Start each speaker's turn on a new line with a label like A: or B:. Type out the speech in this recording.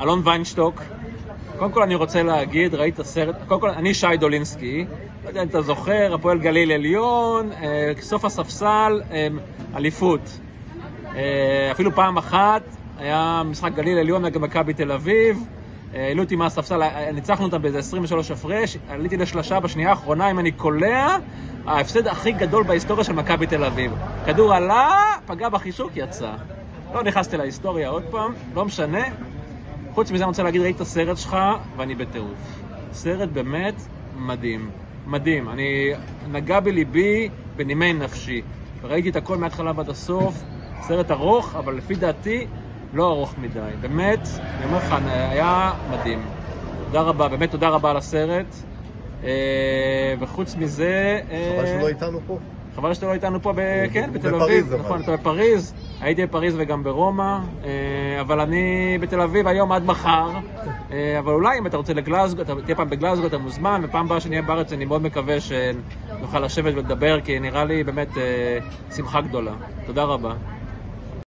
A: אלון ויינשטוק, קודם כל אני רוצה להגיד, ראית סרט, קודם כל אני שי דולינסקי, לא יודע אם אתה זוכר, הפועל גליל עליון, אה, סוף הספסל, אה, אליפות. אה, אפילו פעם אחת היה משחק גליל עליון נגד מכבי תל אביב, העלו אותי מהספסל, ניצחנו אותם באיזה 23 הפרש, עליתי לשלושה בשנייה האחרונה, אם אני קולע, ההפסד הכי גדול בהיסטוריה של מכבי תל אביב. כדור עלה, פגע בחישוק, יצא. לא נכנסתי להיסטוריה עוד פעם, לא משנה. חוץ מזה אני רוצה להגיד, ראיתי את הסרט שלך, ואני בטירוף. סרט באמת מדהים. מדהים. אני... נגע בליבי בנימי נפשי. ראיתי את הכל מההתחלה ועד הסוף. סרט ארוך, אבל לפי דעתי, לא ארוך מדי. באמת, אני אומר לך, היה מדהים. תודה רבה, באמת תודה רבה על הסרט. אה, וחוץ מזה... אה,
B: חבל שהוא לא איתנו פה.
A: חבל שאתה לא איתנו פה, ב... כן, בתל אביב. נכון, אתה בפריז. הייתי בפריז וגם ברומא, אה, אבל אני בתל אביב היום עד מחר. אה, אבל אולי אם אתה רוצה לגלזגו, אתה תהיה פעם בגלזגו, אתה מוזמן, ופעם הבאה שנהיה בארץ אני מאוד מקווה שנוכל לשבת ולדבר, כי נראה לי באמת אה, שמחה גדולה. תודה רבה.